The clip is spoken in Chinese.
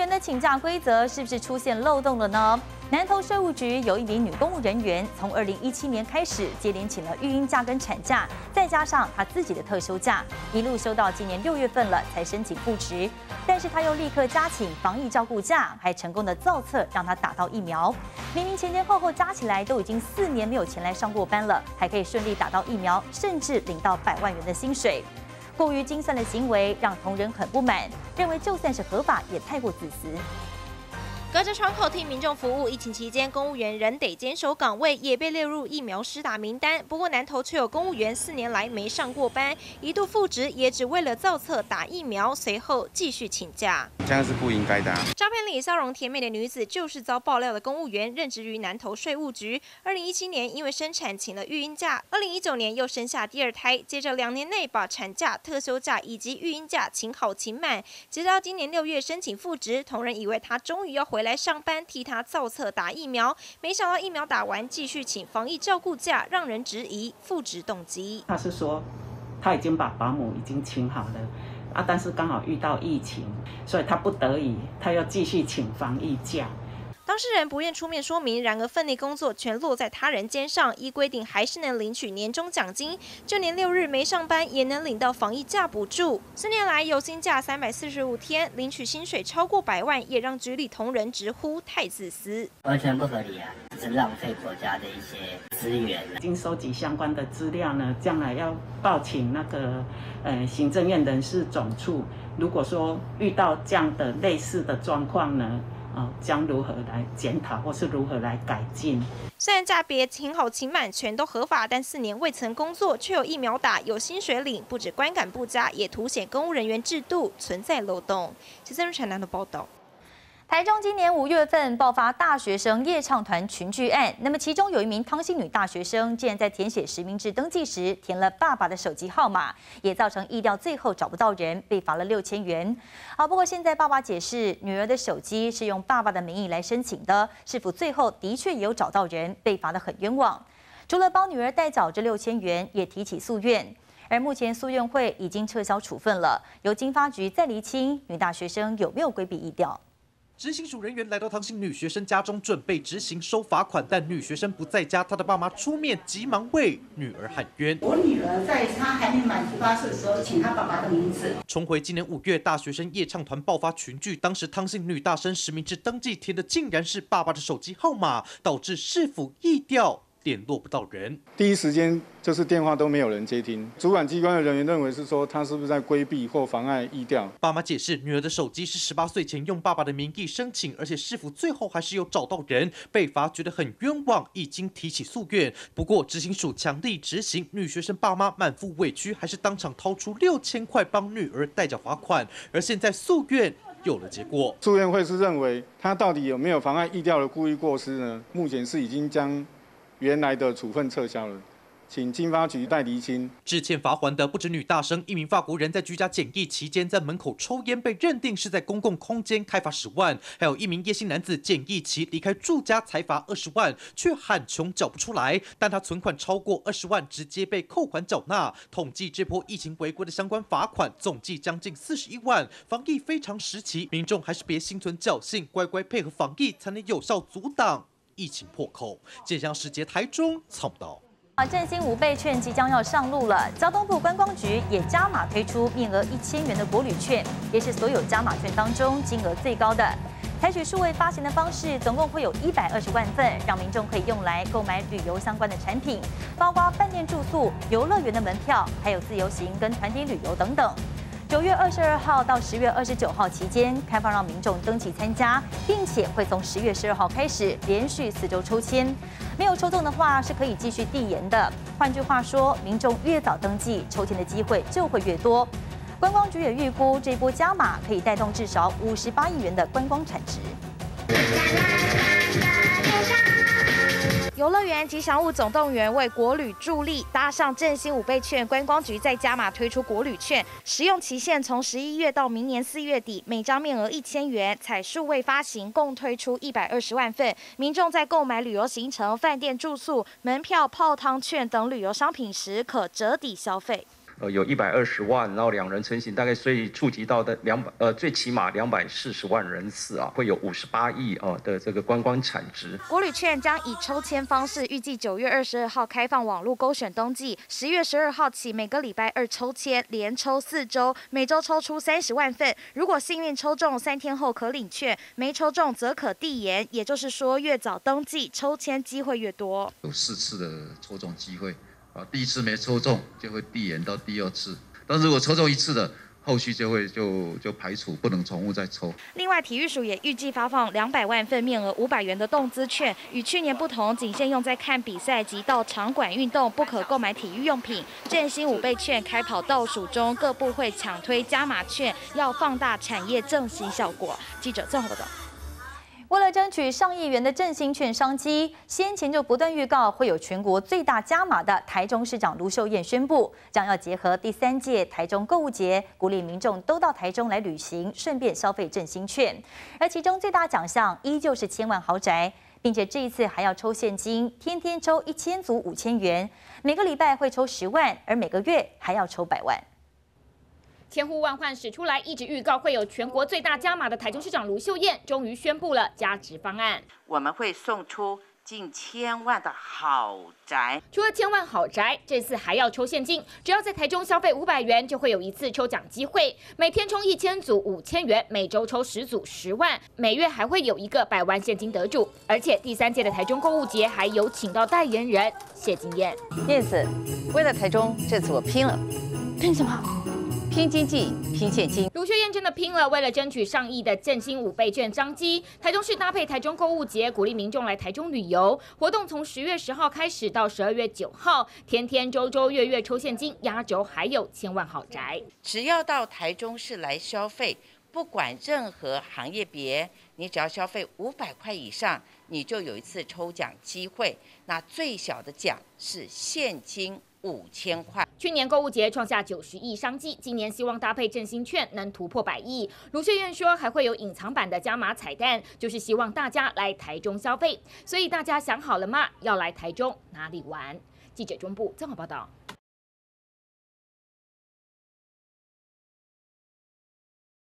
员的请假规则是不是出现漏洞了呢？南投税务局有一名女公务人员，从二零一七年开始接连请了育婴假跟产假，再加上她自己的特休假，一路休到今年六月份了才申请复职。但是她又立刻加请防疫照顾假，还成功的造册让她打到疫苗。明明前前后后加起来都已经四年没有前来上过班了，还可以顺利打到疫苗，甚至领到百万元的薪水。过于精算的行为让同仁很不满，认为就算是合法，也太过自私。隔着窗口替民众服务，疫情期间公务员仍得坚守岗位，也被列入疫苗施打名单。不过南投却有公务员四年来没上过班，一度复职也只为了造册打疫苗，随后继续请假。这样是不应该的。照片里笑容甜美的女子就是遭爆料的公务员，任职于南投税务局。二零一七年因为生产请了育婴假，二零一九年又生下第二胎，接着两年内把产假、特休假以及育婴假请好请满，直到今年六月申请复职，同仁以为他终于要回。回来上班替他造册打疫苗，没想到疫苗打完继续请防疫照顾假，让人质疑复职动机。他是说他已经把保姆已经请好了啊，但是刚好遇到疫情，所以他不得已他要继续请防疫假。当事人不愿出面说明，然而分内工作全落在他人肩上，依规定还是能领取年终奖金，就连六日没上班也能领到防疫假补助。四年来有薪假三百四十五天，领取薪水超过百万，也让局里同仁直呼太自私，完全不合理啊！是浪费国家的一些资源。已经收集相关的资料呢，将来要报请那个呃行政院人事总处。如果说遇到这样的类似的状况呢？啊，将如何来检讨，或是如何来改进？虽然价别请好请满全都合法，但四年未曾工作，却有疫苗打，有薪水领，不止观感不佳，也凸显公务人员制度存在漏洞。谢三日产南的报道。台中今年五月份爆发大学生夜唱团群聚案，那么其中有一名汤姓女大学生，竟然在填写实名制登记时填了爸爸的手机号码，也造成意料最后找不到人，被罚了六千元。好，不过现在爸爸解释，女儿的手机是用爸爸的名义来申请的，是否最后的确也有找到人，被罚得很冤枉。除了帮女儿代缴这六千元，也提起诉愿，而目前诉愿会已经撤销处分了，由经发局再厘清女大学生有没有规避意调。执行署人员来到汤姓女学生家中，准备执行收罚款，但女学生不在家，她的爸妈出面急忙为女儿喊冤。我女儿在她还没满十八岁的时候，请她爸爸的名字。重回今年五月，大学生夜唱团爆发群聚，当时汤姓女大生实名制登记填的竟然是爸爸的手机号码，导致市府易调。联络不到人，第一时间就是电话都没有人接听。主管机关的人员认为是说他是不是在规避或妨碍意调。爸妈解释，女儿的手机是十八岁前用爸爸的名义申请，而且市府最后还是有找到人，被罚觉得很冤枉，已经提起诉愿。不过执行署强力执行，女学生爸妈满腹委屈，还是当场掏出六千块帮女儿代缴罚款。而现在诉愿有了结果，诉愿会是认为他到底有没有妨碍意调的故意过失呢？目前是已经将。原来的处分撤销了，请经发局代厘清。致歉罚还的不止女大生，一名法国人在居家检疫期间在门口抽烟，被认定是在公共空间开罚十万；还有一名夜姓男子检疫期离开住家才罚二十万，却喊穷缴不出来，但他存款超过二十万，直接被扣款缴纳。统计这波疫情违规的相关罚款总计将近四十一万。防疫非常时期，民众还是别心存侥幸，乖乖配合防疫，才能有效阻挡。疫情破口，即将世界台中操到。啊，振兴五倍券即将要上路了，交通部观光局也加码推出面额一千元的国旅券，也是所有加码券当中金额最高的。采取数位发行的方式，总共会有一百二十万份，让民众可以用来购买旅游相关的产品，包括饭店住宿、游乐园的门票，还有自由行跟团体旅游等等。九月二十二号到十月二十九号期间，开放让民众登记参加，并且会从十月十二号开始连续四周抽签，没有抽中的话是可以继续递延的。换句话说，民众越早登记，抽签的机会就会越多。观光局也预估，这波加码可以带动至少五十八亿元的观光产值。游乐园吉祥物总动员为国旅助力，搭上振兴五倍券，观光局再加码推出国旅券，使用期限从十一月到明年四月底，每张面额一千元，彩数未发行，共推出一百二十万份。民众在购买旅游行程、饭店住宿、门票、泡汤券等旅游商品时，可折抵消费。呃，有一百二十万，然后两人成型，大概所以触及到的两百，呃，最起码两百四十万人次啊，会有五十八亿啊的这个观光产值。国旅券将以抽签方式，预计九月二十二号开放网络勾选登记，十月十二号起每个礼拜二抽签，连抽四周，每周抽出三十万份。如果幸运抽中，三天后可领券；没抽中则可递延。也就是说，越早登记，抽签机会越多。有四次的抽中机会。啊，第一次没抽中就会递延到第二次，但如果抽中一次的，后续就会就就排除，不能重复再抽。另外，体育署也预计发放两百万份面额五百元的动资券，与去年不同，仅限用在看比赛及到场馆运动，不可购买体育用品。振兴五倍券开跑倒数中，各部会抢推加码券，要放大产业振兴效果。记者郑报道。为了争取上亿元的振兴券商机，先前就不断预告会有全国最大加码的台中市长卢秀燕宣布，将要结合第三届台中购物节，鼓励民众都到台中来旅行，顺便消费振兴券。而其中最大奖项依旧是千万豪宅，并且这一次还要抽现金，天天抽一千组五千元，每个礼拜会抽十万，而每个月还要抽百万。千呼万唤始出来，一直预告会有全国最大加码的台中市长卢秀燕，终于宣布了加值方案。我们会送出近千万的豪宅，除了千万豪宅，这次还要抽现金，只要在台中消费五百元，就会有一次抽奖机会，每天抽一千组五千元，每周抽十组十万，每月还会有一个百万现金得主。而且第三届的台中购物节还有请到代言人谢金燕。燕子，为了台中，这次我拼了，拼什么？拼经济，拼现金。卢学燕真的拼了，为了争取上亿的振兴五倍券商机，台中市搭配台中购物节，鼓励民众来台中旅游。活动从十月十号开始到十二月九号，天天周周月月抽现金，压轴还有千万豪宅。只要到台中市来消费，不管任何行业别，你只要消费五百块以上，你就有一次抽奖机会。那最小的奖是现金。五千块。去年购物节创下九十亿商机，今年希望搭配振兴券能突破百亿。卢秀燕说，还会有隐藏版的加码彩蛋，就是希望大家来台中消费。所以大家想好了吗？要来台中哪里玩？记者中部综合报道。